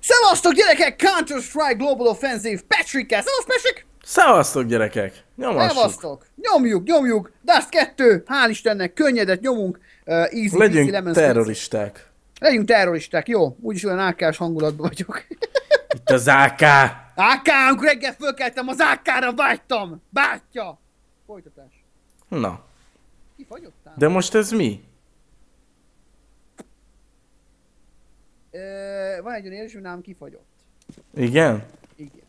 Szevasztok gyerekek! Counter-Strike Global Offensive Patrick-kel! Szevasz Patrick! Szevasztok gyerekek! Nyomassuk! Szevasztok! Nyomjuk, nyomjuk! Dust 2! Hál' Istennek, könnyedet nyomunk! Uh, easy, Legyünk easy terroristák. Legyünk terroristák, jó. Úgyis olyan ákás hangulatban vagyok. Itt az AK! AK, amikor reggel fölkeltem, az AK-ra vágytam! Bátya! Folytatás. Na, Kifagyottál? de most ez mi? Ö, van egy olyan hogy nálam kifagyott. Igen? Igen.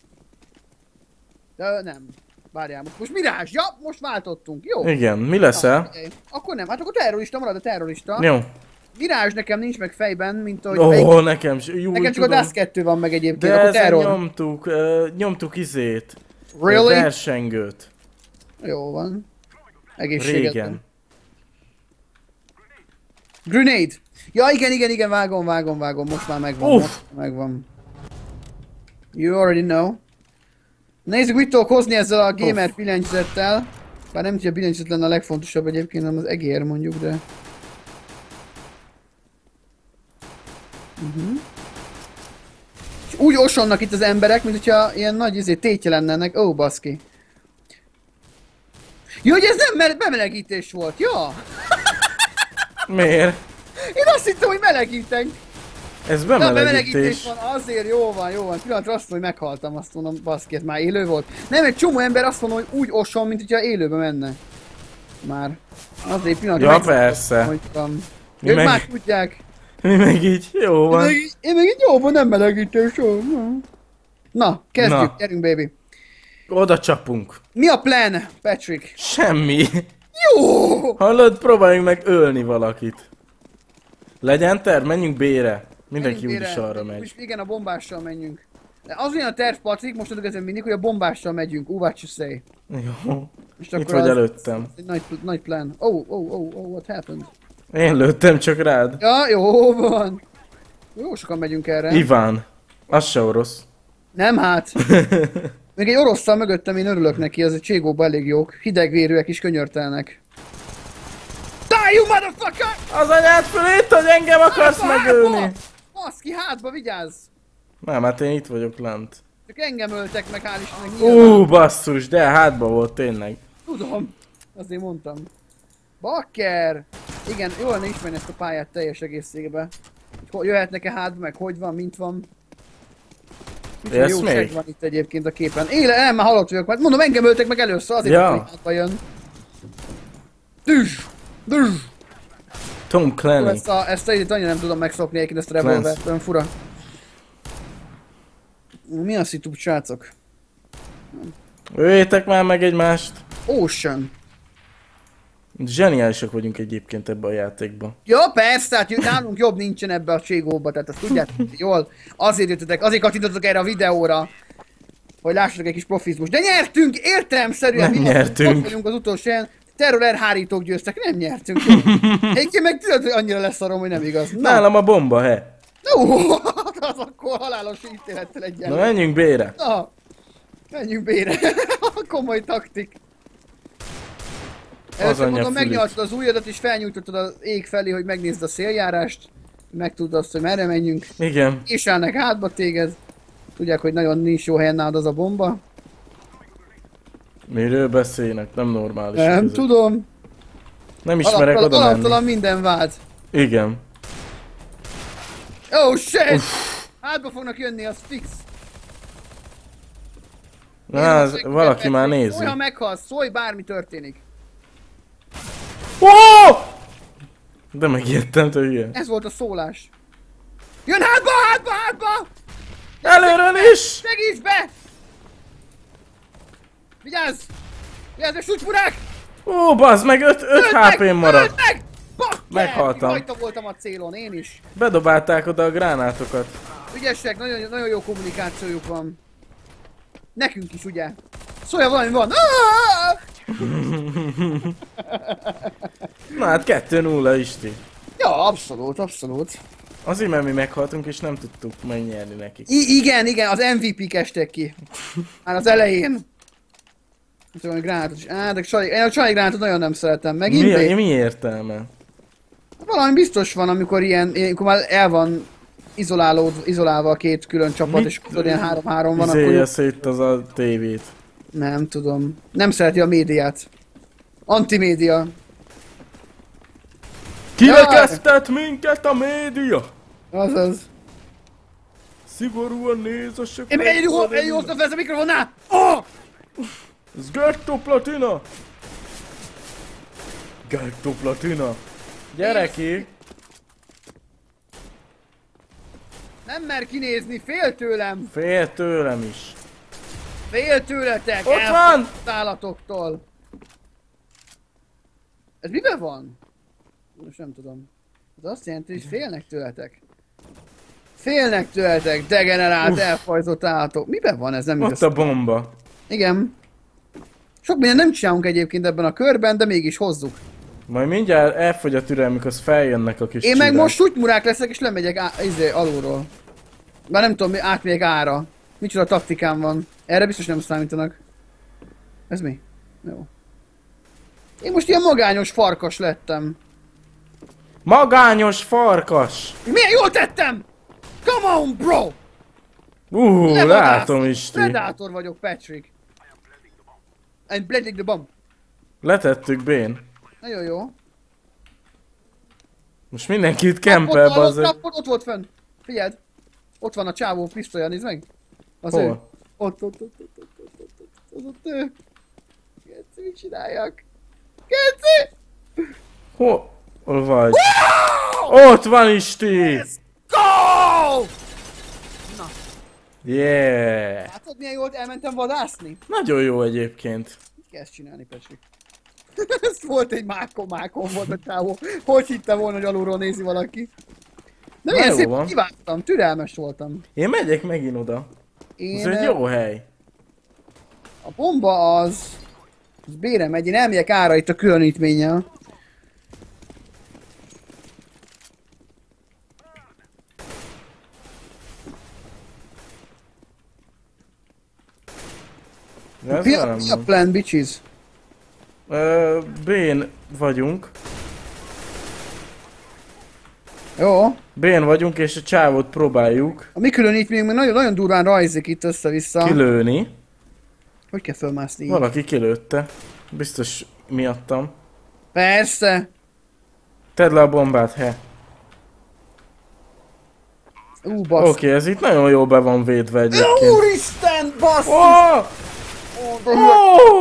De nem. Várjál, most, most mirázs, ja, most váltottunk, jó? Igen, mi leszel? Figyelj. Akkor nem, hát akkor terrorista marad a terrorista. Jó. Mirázs nekem nincs meg fejben, mint hogy... Ó, egy- oh, nekem se. Jó, nekem csak a tudom. DAS 2 van meg egyébként, De akkor terror. nyomtuk, uh, nyomtuk izét. Really? Versengőt. Jó van. Egészséget. Régen. Grenade! Ja igen, igen, igen, vágom, vágom, vágom, most már megvan, Uff. most megvan. You already know. Nézzük, mit tudok hozni ezzel a gamer Uff. billentyűzettel. Bár nem tudja, a billentyűzet lenne a legfontosabb egyébként, hanem az egér mondjuk, de... Uh-huh. És úgy osonnak itt az emberek, mint hogyha ilyen nagy izé tétje lenne ennek. Ó, oh, baszki. Jó, hogy ez nem mer- bemelegítés volt, ja? Miért? Én azt hittem, hogy melegítek. Ez bemelegítés bemelegítés. van, azért jó van, jó van. Pillanatra azt mondom, hogy meghaltam, azt mondom, baszki, ez már élő volt. Nem, egy csomó ember azt mondom, hogy úgy oson, mint hogyha élőbe menne. Már. Azért pillanatra Ja, persze. Van. Mi Ők meg- már tudják. Mi meg így, jó Én van. meg, így- én meg így jó van, nem melegítés. Jó. Na, kezdjük, Na. gyerünk baby. Oda csapunk. Mi a plan, Patrick? Semmi. Jó! Hallod, próbáljunk meg ölni valakit. Legyen terv, menjünk B-re. Mindenki Menjünk úgyis arra megy. és Igen, a bombással menjünk. De az olyan a terv, Patrik, most kezdve mindig, hogy a bombással megyünk. Uh, what you say. Jó. És Itt vagy az- előttem. Egy nagy, nagy plan. Oh, oh, oh, oh, what happened? Én lőttem csak rád. Ja, jó van. Jó sokan megyünk erre. Iván. Az se orosz. Nem hát. Még egy oroszszal mögöttem, én örülök neki, az egy cségóban elég jók. Hidegvérűek is könyörtelnek. Die, you motherfucker! Az anyád fölét, hogy engem akarsz Hátba, megölni. Baszki, hátba, vigyázz! Nem, hát én itt vagyok lent. Csak engem öltek meg, hál' Istennek. Ú, basszus, de hátba volt tényleg. Tudom. Azért mondtam. Bakker! Igen, jól lenne ismerni ezt a pályát teljes egészségbe. Hogy jöhetnek-e hátba, meg hogy van, mint van. Élsz jó még? van itt egyébként a képen. Éle, nem, már halott vagyok, mert mondom, engem öltek meg először, azért Ja. hogy hátba jön. Düzs! Tom Clancy. Ezt a, ezt a annyira nem tudom megszokni egyébként, ezt a revolvert, olyan fura. Mi a szitu, srácok? Öljétek már meg egymást. Ocean. Zseniálisak vagyunk egyébként ebbe a játékba. Ja, persze, tehát nálunk jobb nincsen ebbe a cségóba, tehát azt tudjátok jól. Azért jöttetek, azért kattintottatok erre a videóra, hogy lássatok egy kis profizmus. De nyertünk, értelemszerűen. Mi nyertünk. Vagyunk az utolsó helyen. Terror elhárítók győztek, nem nyertünk. Egyébként meg tudod, hogy annyira leszarom, hogy nem igaz. Na, Nálam a bomba, he. no, az akkor halálos ítélettel Na egyenlő. menjünk B-re. Na, menjünk bére. Komoly taktik. Először anyja mondom, megnyaltad az ujjadat és felnyújtottad az ég felé, hogy megnézd a széljárást. Megtudd azt, hogy merre menjünk. Igen. És állnak hátba téged. Tudják, hogy nagyon nincs jó helyen nálad az a bomba. Miről beszélnek? Nem normális. Nem ez. tudom. Nem ismerek Alaptalan, oda alaptalan minden vád. Igen. Oh shit! Hátba fognak jönni, az fix. Na, az, valaki már nézi. Ha meghalsz, szólj, bármi történik. Ó! De megijedtem tőle. Ez volt a szólás. Jön hátba, hátba, hátba! Előről is! Segíts be! Vigyázz! Vigyázz, a sutyburák! Ó, bazd meg, 5 HP-n maradt. meg! Bakker! Meghaltam. Rajta voltam a célon, én is. Bedobálták oda a gránátokat. Ügyesek, nagyon, nagyon jó kommunikációjuk van. Nekünk is, ugye? Szója, valami van. Na hát 2-0 Isti. Ja, abszolút, abszolút. Azért, mert mi meghaltunk és nem tudtuk megnyerni nekik. I igen, igen, az MVP-k estek ki. Már az elején. Tudom, gránátot is. Á, de csaj, én a csaj gránátot nagyon nem szeretem. Megint Mi, mi, értelme? Valami biztos van, amikor ilyen, amikor már el van izolálód, izolálva a két külön csapat, Mit- és akkor ilyen három-három van, Izélje akkor szét az a tévét. nem tudom. Nem szereti a médiát. Antimédia. Kirekesztett minket a média! Azaz. Szigorúan néz a sötét. Én egy jó, egy jó a mikrofonnál! Oh! Ez Ghetto Platina! Ghetto Platina! Gyereki! Nem mer kinézni, fél tőlem! Fél tőlem is. Fél tőletek! Ott van! állatoktól! Ez miben van? Most nem tudom. Ez azt jelenti, hogy félnek tőletek. Félnek tőletek, degenerált, Uff. elfajzott állatok. Miben van ez? Nem Ott igaz. a bomba. Igen. Sok mindent nem csinálunk egyébként ebben a körben, de mégis hozzuk. Majd mindjárt elfogy a türelmük, az feljönnek a kis Én meg csirák. most sutymurák leszek, és lemegyek á- izé, alulról. Már nem tudom, átmegyek ára. Micsoda taktikám van. Erre biztos nem számítanak. Ez mi? Jó. Én most ilyen magányos farkas lettem. Magányos farkas! Milyen jól tettem! Come on, bro! Uh, Levadász! látom is ti. Predátor vagyok, Patrick. I'm blending the bomb. Letettük Bén. Nagyon jó. Most mindenki itt Ott, kempel, ott, ott, ott, ott volt fönn. Figyeld. Ott van a csávó pisztolya, nézd meg. Az Hol? ő. Ott, ott, ott, ott, ott, ott, ott, ott, az ott ő. Geci, mit csináljak? Geci! Hol? Hol vagy? Ott van is ti! Go! Yeah! Látod milyen jól elmentem vadászni? Nagyon jó egyébként. Ezt csinálni, Patrick? Ez volt egy mákon, mákon volt a csávó. Hogy hitte volna, hogy alulról nézi valaki? De milyen jó szépen van. kiváltam, türelmes voltam. Én megyek megint oda. Ez Én, egy eh, jó hely. A bomba az... Az bére megy, én elmegyek ára itt a különítménnyel. Ez Mi a, mi a plan, bitches? Ö, Bén vagyunk. Jó. Bén vagyunk, és a csávot próbáljuk A mi különítményünk nagyon, nagyon durván rajzik itt össze-vissza. kilőni. Hogy kell fölmászni így? Valaki kilőtte. Biztos miattam. Persze. Tedd le a bombát, he. Ú, Oké, okay, ez itt nagyon jól be van védve egyébként. Úristen, basz! Oh! Oh,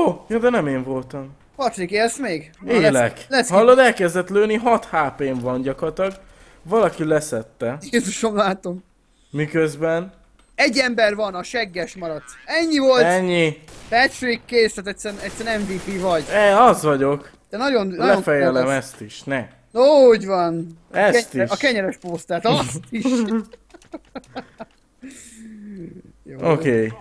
oh. Ja, de nem én voltam. Patrik, élsz még? Élek. Lesz, lesz Hallod, elkezdett lőni, 6 HP-m van gyakorlatilag. Valaki leszette. Jézusom, látom. Miközben Egy ember van, a segges maradt. Ennyi volt. ennyi. Patrick, kész, tehát egyszerűen, egyszerűen MVP vagy. E, az vagyok. De nagyon, nagyon Lefejelem komoly ezt is, ne. lesz. Úgy van. Ezt Kenyer- is. A kenyeres posztert, azt is. Oké. Okay.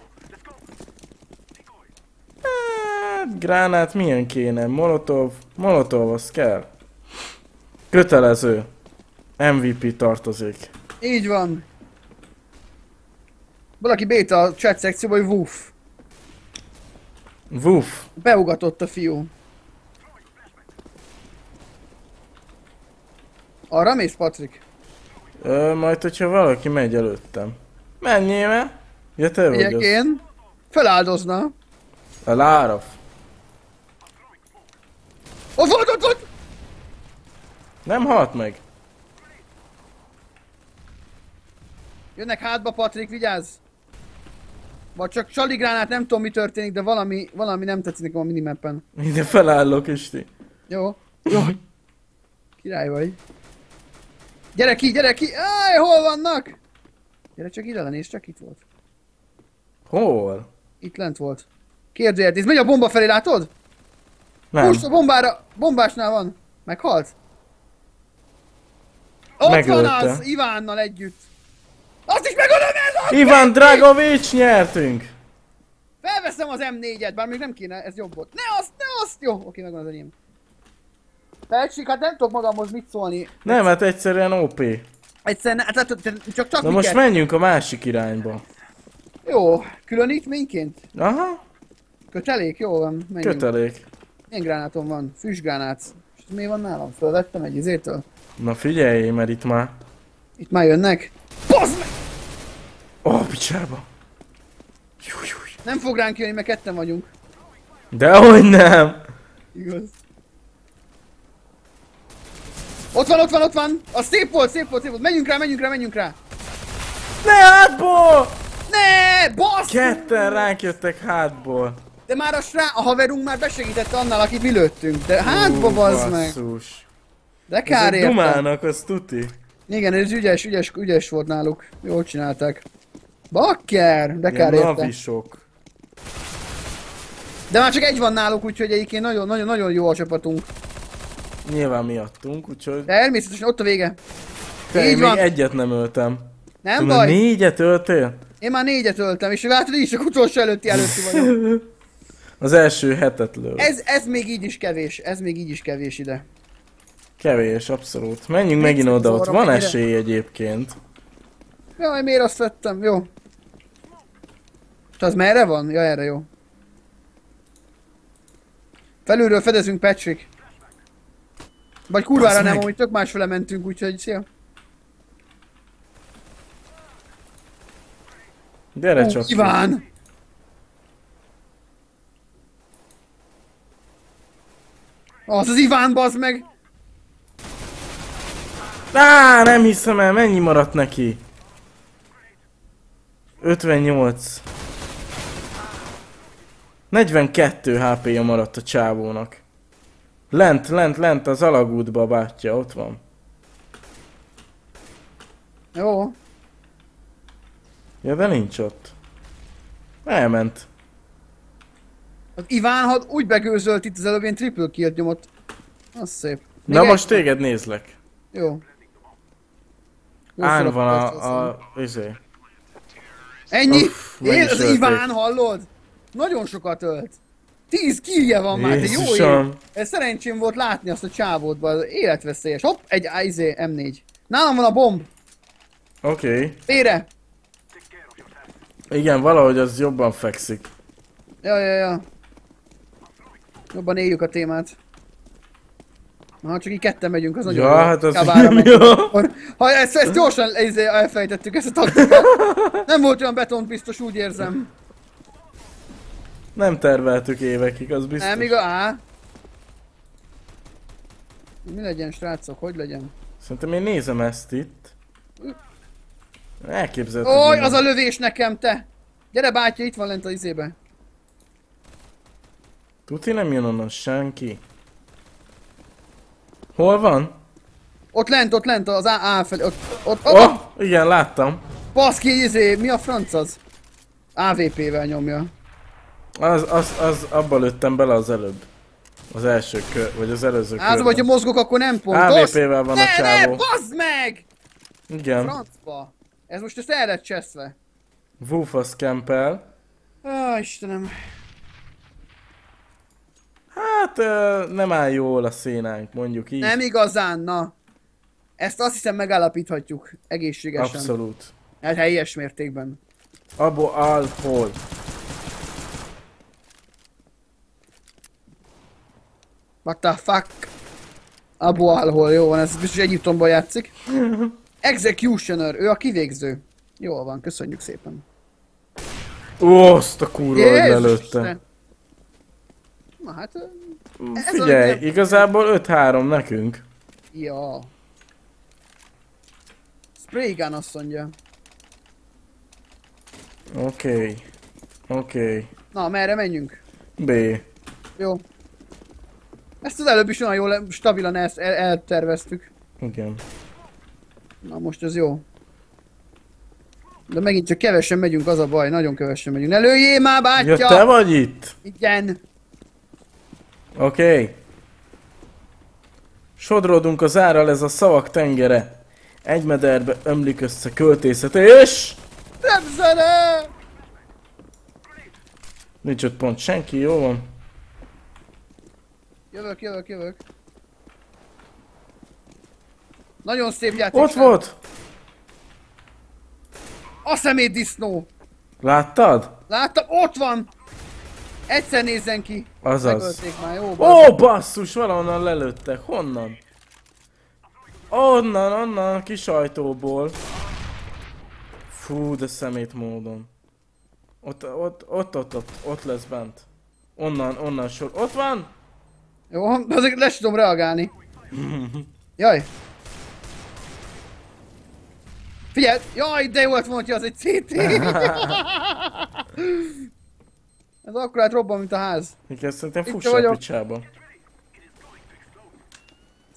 Hát, gránát milyen kéne? Molotov? Molotov, az kell. Kötelező. MVP tartozik. Így van. Valaki béta a chat szekcióba, hogy woof. Woof. Beugatott a fiú. Arra mész, Patrik? Ö, majd, hogyha valaki megy előttem. Menjél me? Ja, te vagy Megyek az. én. Feláldozna. A Láraf. Ott volt, ott volt! Nem halt meg. Jönnek hátba, Patrik, vigyázz! Vagy csak csaligránát, nem tudom mi történik, de valami, valami nem tetszik nekem a minimappen. Ide felállok, Isti. Jó? Jó. Király vagy. Gyere ki, gyere ki! Áj, hol vannak? Gyere csak ide, nézd, csak itt volt. Hol? Itt lent volt. Kérdőjel, nézd, megy a bomba felé, látod? Nem. Most a bombára, bombásnál van. Meghalt? Ott Megölte. van az, Ivánnal együtt. Azt is megölöm ez a... Ivan Dragovics nyertünk! Felveszem az M4-et, bár még nem kéne, ez jobb volt. Ne azt, ne azt! Jó, oké, megvan az enyém. Felcsik, hát nem tudok magamhoz mit szólni. Nem, hát egyszerűen OP. Egyszerűen, hát, hát, hát, csak, csak Na most menjünk a másik irányba. Jó, különítményként? Aha, Kötelék? Jó van, menjünk. kötelék. Milyen gránátom van? Füstgránát. És mi van nálam? Fölvettem egy izétől? Na figyelj, mert itt már Itt már jönnek. Bazd meg! Ó, oh, picsába. Jú, jú. Nem fog ránk jönni, mert ketten vagyunk. Dehogy nem. Igaz. Ott van, ott van, ott van! A szép volt, szép volt, szép volt. Menjünk rá, menjünk rá, menjünk rá! Ne hátból! Ne! Basz! Ketten ránk jöttek hátból. De már a, srá... a haverunk már besegítette annál, akit mi lőttünk. De hátba Ú, bazd meg. De kár Ezek érte. dumának, az tuti. Igen, ez ügyes, ügyes, ügyes volt náluk. Jól csinálták. Bakker! De kár érte. navisok. De már csak egy van náluk, úgyhogy egyébként nagyon, nagyon, nagyon jó a csapatunk. Nyilván miattunk, úgyhogy... De természetesen ott a vége. Te, így én van. még egyet nem öltem. Nem Tudod, baj, négyet öltél? én már négyet öltem, és látod, így csak utolsó előtti előtti vagyok. Az első hetet lő. Ez, ez még így is kevés, ez még így is kevés ide. Kevés, abszolút. Menjünk Mit megint oda, ott van mennyire? esély egyébként. Jaj, miért azt vettem? Jó. És az merre van? Ja, erre jó. Felülről fedezünk Patrick. Vagy kurvára nem, amúgy tök másfele mentünk, úgyhogy szia. Gyere Ú, csak. ki. Az az Iván, bazd meg! Á, nem hiszem el, mennyi maradt neki? 58. 42 HP-ja maradt a csávónak. Lent, lent, lent az alagútba bátyja, ott van. Jó. Ja, de nincs ott. Elment. Az Iván had úgy begőzölt itt az előbb, ilyen triple killt nyomott. Az szép. Még Na egy- most téged nézlek. Jó. Án van a, a, izé. Ennyi? Uff, Én, az ölték. Iván, hallod? Nagyon sokat ölt. 10 killje van már, te jó ég. Ez szerencsém volt látni azt a csávót, az életveszélyes. Hopp, egy izé, M4. Nálam van a bomb. Oké. Okay. Félre. Igen, valahogy az jobban fekszik. Ja, ja, ja. Jobban éljük a témát. Ha csak így ketten megyünk, az nagyon Ja, jó. hát az nem jó. Ha ezt, ezt gyorsan izé, elfejtettük, ezt a taktikát. Nem volt olyan betonbiztos, úgy érzem. Nem terveltük évekig, az biztos. Nem, igaz? Á. Mi legyen, srácok? Hogy legyen? Szerintem én nézem ezt itt. Elképzelhető. Oly, az a lövés nekem, te! Gyere bátya, itt van lent a izébe. Tuti nem jön onnan senki. Hol van? Ott lent, ott lent, az A, A felé, ott, ott, ott, Oh, igen, láttam. Baszki, izé, mi a franc az? AVP-vel nyomja. Az, az, az, abba lőttem bele az előbb. Az első kör, vagy az előző Az, hogyha körben. mozgok, akkor nem pontos. AVP-vel van a ne, ne, csávó. bazd meg! Igen. Francba. Ez most ezt el lett cseszve. Woof az campel. Á, Istenem. Hát nem áll jól a szénánk, mondjuk így. Nem igazán, na. Ezt azt hiszem megállapíthatjuk egészségesen. Abszolút. Hát helyes mértékben. Abo al hol. What the fuck? Abu Alhol, jó van, ez biztos Egyiptomban játszik. Executioner, ő a kivégző. Jól van, köszönjük szépen. Ó, azt a kurva, hogy lelőtte. Na hát, ö, ez Figyelj, a- igazából 5-3 nekünk. ja. Spray gun azt mondja. Oké. Okay. Oké. Okay. Na, merre menjünk? B. Jó. Ezt az előbb is olyan jól, stabilan el, el, elterveztük. Igen. Na most ez jó. De megint csak kevesen megyünk, az a baj, nagyon kevesen megyünk. Ne lőjél már, bátya! Ja, te vagy itt? Igen. Oké. Okay. Sodródunk az árral, ez a szavak tengere. Egy mederbe ömlik össze költészet, és... Repzene! Nincs ott pont senki, jó van. Jövök, jövök, jövök. Nagyon szép játék. Ott srác. volt! A szemét disznó. Láttad? Láttam, ott van! Egyszer nézzen ki. Azaz. Már, jó? Ó, basszus, valahonnan lelőttek. Honnan? Onnan, onnan, a kis ajtóból. Fú, de szemét módon. Ott, ott, ott, ott, ott, ott lesz bent. Onnan, onnan sor. Ott van! Jó, azért lesz tudom reagálni. Jaj. Figyelj! Jaj, de jó lett volna, hogy az egy CT! Ez akkor hát robban, mint a ház. Igen, szerintem fuss a picsába.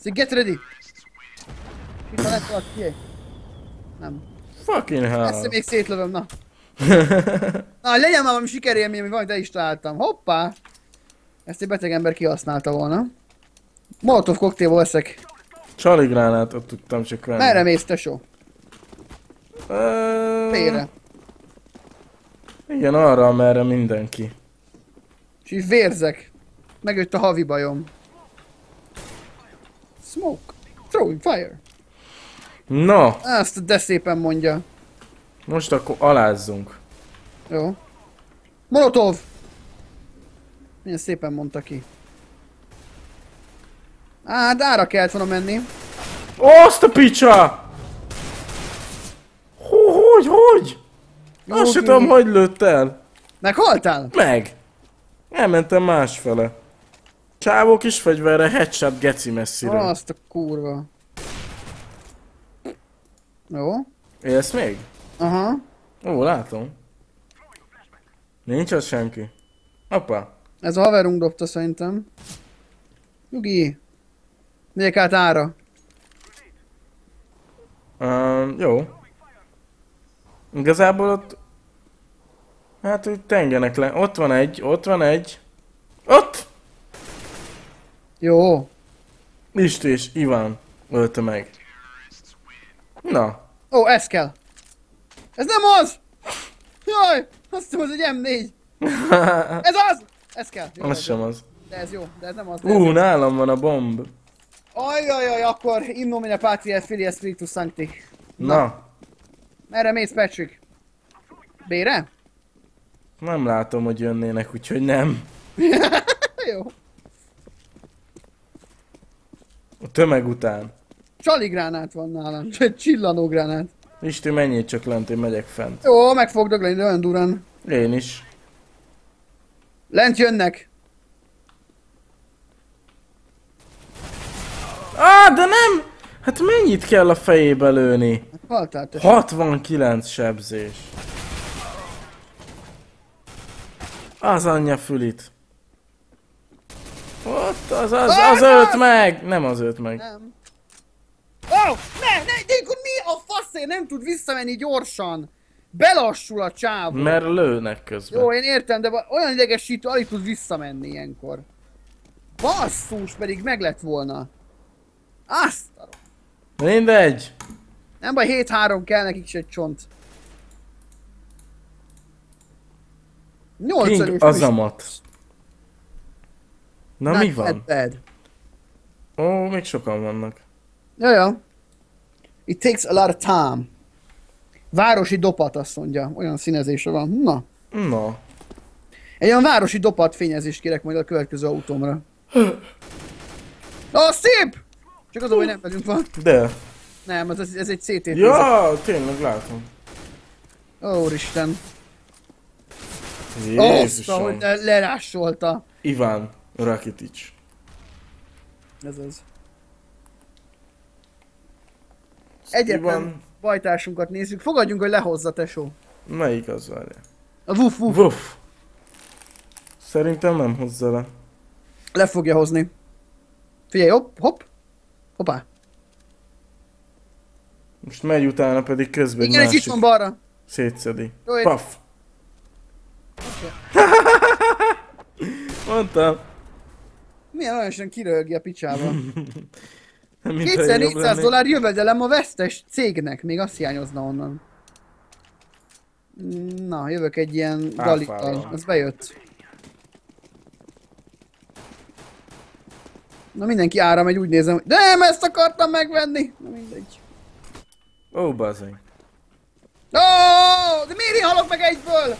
So get ready! Itt van lett valaki. Nem. Fucking Ezt hell. még szétlövöm, na. Na, legyen már valami sikerélmény, ami valamit el is találtam. Hoppá! Ezt egy beteg ember kihasználta volna. Molotov koktélból veszek. Csali gránátot tudtam csak venni. Merre mész, tesó? Félre. Igen, arra, amerre mindenki. És így vérzek. Megjött a havi bajom. Smoke. Throwing fire. Na, Azt de szépen mondja. most akkor alázzunk. Jó. Molotov! Milyen szépen mondta ki. Á, de ára kellett volna menni. Azt a picsa! Hogy, hogy? Jó, Azt se Gimi. tudom, hogy lőtt el. Meghaltál? Meg. Elmentem másfele. Csávó kis fegyverre headshot geci messziről. Azt a kurva. Jó. Élsz még? Aha. Ó, látom. Nincs az senki. Apa. Ez a haverunk dobta szerintem. Nyugi. Megyek át ára. Um, jó. Igazából ott... Hát úgy tengenek le. Ott van egy, ott van egy. Ott! Jó. Isti és Iván ölte meg. Na. Ó, ez kell. Ez nem az! Jaj! Azt hiszem, az egy M4. Ez az! Ez kell. Jó, az ez sem jó. az. De ez jó, de ez nem az. Ú, jó. nálam van a bomb. Ajajaj, akkor in nomine patria filia spiritus sancti. Na. Merre mész, Patrick? B-re? Nem látom, hogy jönnének, úgyhogy nem. Jó. A tömeg után. Csali gránát van nálam. Csillanó gránát. Isti, menjél csak lent, én megyek fent. Jó, meg fog dögleni, de olyan durán. Én is. Lent jönnek. Á, de nem! Hát mennyit kell a fejébe lőni? Haltál te. 69 sebzés. Az anyja fülit. Ott az, az, az ölt meg! Nem az ölt meg. Nem. Oh, ne, ne, de akkor mi a faszért nem tud visszamenni gyorsan? Belassul a csávó. Mert lőnek közben. Jó, én értem, de olyan idegesítő, alig tud visszamenni ilyenkor. Basszus, pedig meg lett volna. Azt a Mindegy. Nem baj, 7-3 kell nekik egy csont. 8 King azamat. Na mi van? Bad. Ó, még sokan vannak. Ja, ja. It takes a lot of time. Városi dopat, azt mondja. Olyan színezése van. Na. Na. Egy olyan városi dopat fényezést kérek majd a következő autómra. Ó, szép! Csak az, baj, nem velünk van. De. Nem, ez, ez egy CT. Ja, tényleg látom. Ó, Úristen. Azt, hogy Jézusom. le, lerásolta. Iván Rakitic. Ez az. Egyetlen Iván- bajtársunkat nézzük. Fogadjunk, hogy lehozza, tesó. Melyik az várja? A wuf wuf Wuff. Szerintem nem hozza le. le fogja hozni. Figyelj, hopp, hopp. Hoppá. Most megy utána pedig közben Igen, egy másik van balra. szétszedi. Jó, Paf. Mondtam. Milyen aranyosan kiröhögi a picsába. Mint ha jobb 2400 lennék. dollár jövedelem a vesztes cégnek, még azt hiányozna onnan. Na, jövök egy ilyen galittal. Ez bejött. Na mindenki ára megy, úgy nézem, hogy nem, ezt akartam megvenni. Na mindegy. Ó, bazeg. Ó, de miért én halok meg egyből?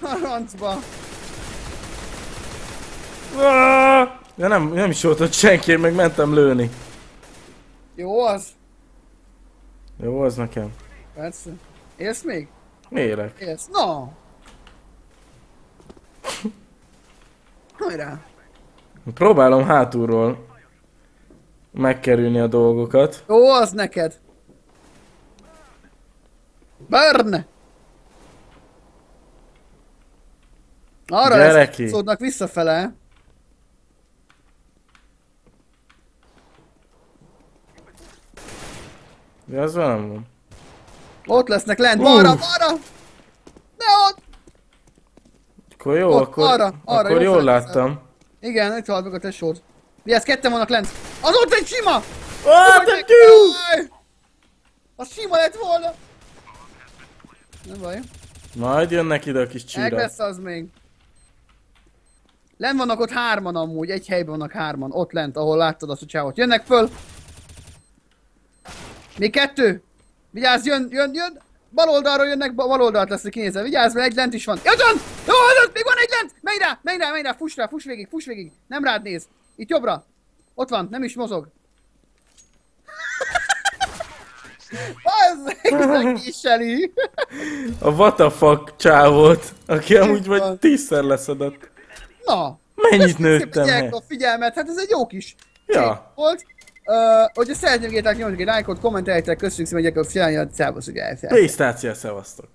A rancba. Ah! Ja nem, nem is volt ott senki, meg mentem lőni. Jó az. Jó, az nekem. Persze. Élsz még? Élek. Élsz. No. Hajrá. Próbálom hátulról megkerülni a dolgokat. Jó az neked. Burn! Arra Gyereki. lesz szódnak visszafele. De az velem van. Ott lesznek lent, balra, balra! Ne ott! Akkor jó, Ott, akkor, arra, arra, akkor jó jól láttam. Igen, itt halt meg a tesód. Vigyázz, ketten vannak lent. Az ott egy sima! Ah, you! Jaj! Az sima lett volna! Nem baj. Majd jönnek ide a kis Meg csíra. lesz az még. Lent vannak ott hárman amúgy, egy helyben vannak hárman. Ott lent, ahol láttad azt a csávot. Jönnek föl! Még kettő! Vigyázz, jön, jön, jön! Bal oldalról jönnek, ba- bal oldalt lesz kinézve. Vigyázz, mert egy lent is van. Van! Jó, ott, még van egy lent! Menj rá, menj rá, menj rá, fuss rá, fuss végig, fuss végig. Nem rád néz. Itt jobbra. Ott van, nem is mozog. Bazzeg, kiseli. A what the fuck csávót, aki amúgy vagy tízszer leszedett. Na, Mennyit nőttem meg? a figyelmet, hát ez egy jó kis Ja. volt. Uh, hogyha szeretnék nyomni egy lájkot, kommenteljétek, köszönjük szépen, hogy a figyelmet, szávos, hogy elfelejtettem. Pésztácia, szevasztok.